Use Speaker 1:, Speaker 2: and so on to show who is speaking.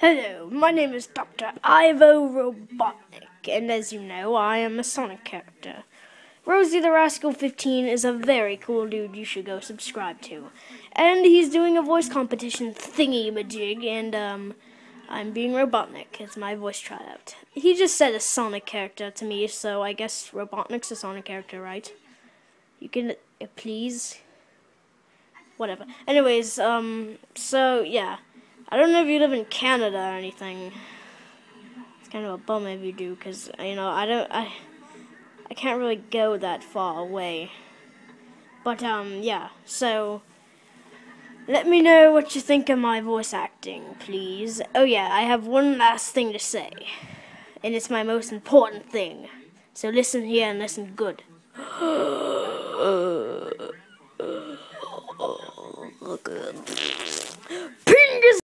Speaker 1: Hello, my name is Dr. Ivo Robotnik, and as you know, I am a Sonic character. Rosy the Rascal 15 is a very cool dude you should go subscribe to. And he's doing a voice competition thingy majig, and um, I'm being Robotnik as my voice tryout. He just said a Sonic character to me, so I guess Robotnik's a Sonic character, right? You can, uh, please? Whatever. Anyways, um, so yeah. I don't know if you live in Canada or anything. It's kind of a bum if you do, because, you know, I don't, I, I can't really go that far away. But, um, yeah, so, let me know what you think of my voice acting, please. Oh yeah, I have one last thing to say. And it's my most important thing. So listen here and listen good. good.